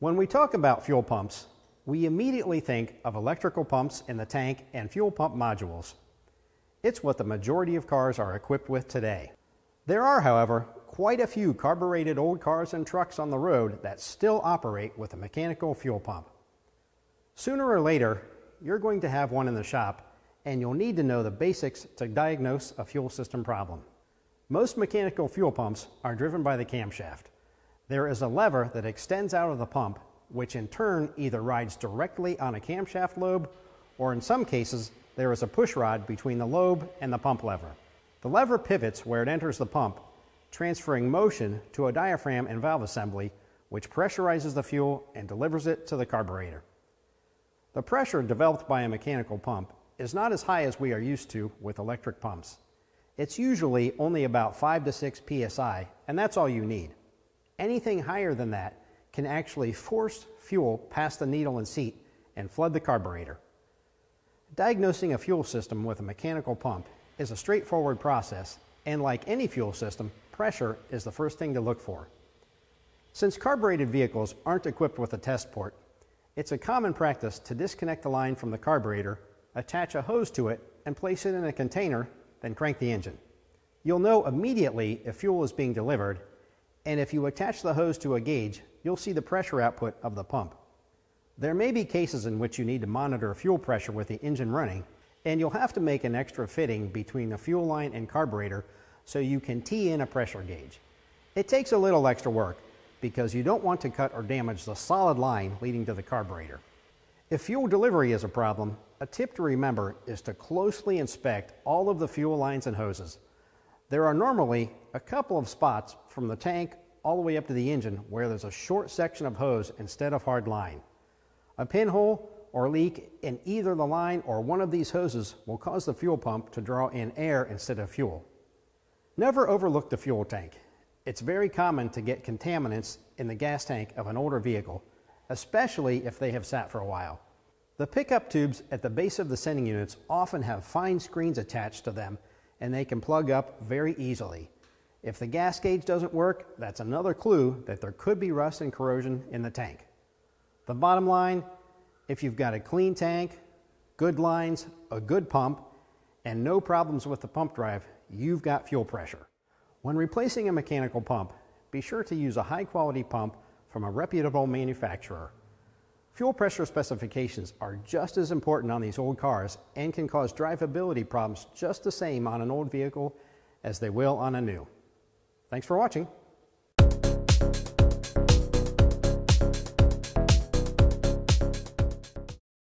When we talk about fuel pumps, we immediately think of electrical pumps in the tank and fuel pump modules. It's what the majority of cars are equipped with today. There are, however, quite a few carbureted old cars and trucks on the road that still operate with a mechanical fuel pump. Sooner or later, you're going to have one in the shop, and you'll need to know the basics to diagnose a fuel system problem. Most mechanical fuel pumps are driven by the camshaft. There is a lever that extends out of the pump, which in turn either rides directly on a camshaft lobe, or in some cases, there is a push rod between the lobe and the pump lever. The lever pivots where it enters the pump, transferring motion to a diaphragm and valve assembly, which pressurizes the fuel and delivers it to the carburetor. The pressure developed by a mechanical pump is not as high as we are used to with electric pumps. It's usually only about 5 to 6 psi, and that's all you need. Anything higher than that can actually force fuel past the needle and seat and flood the carburetor. Diagnosing a fuel system with a mechanical pump is a straightforward process, and like any fuel system, pressure is the first thing to look for. Since carbureted vehicles aren't equipped with a test port, it's a common practice to disconnect the line from the carburetor, attach a hose to it, and place it in a container, then crank the engine. You'll know immediately if fuel is being delivered and if you attach the hose to a gauge, you'll see the pressure output of the pump. There may be cases in which you need to monitor fuel pressure with the engine running, and you'll have to make an extra fitting between the fuel line and carburetor so you can tee in a pressure gauge. It takes a little extra work because you don't want to cut or damage the solid line leading to the carburetor. If fuel delivery is a problem, a tip to remember is to closely inspect all of the fuel lines and hoses. There are normally a couple of spots from the tank all the way up to the engine where there's a short section of hose instead of hard line. A pinhole or leak in either the line or one of these hoses will cause the fuel pump to draw in air instead of fuel. Never overlook the fuel tank. It's very common to get contaminants in the gas tank of an older vehicle, especially if they have sat for a while. The pickup tubes at the base of the sending units often have fine screens attached to them and they can plug up very easily. If the gas gauge doesn't work, that's another clue that there could be rust and corrosion in the tank. The bottom line if you've got a clean tank, good lines, a good pump, and no problems with the pump drive, you've got fuel pressure. When replacing a mechanical pump, be sure to use a high quality pump from a reputable manufacturer. Fuel pressure specifications are just as important on these old cars and can cause drivability problems just the same on an old vehicle as they will on a new. Thanks for watching.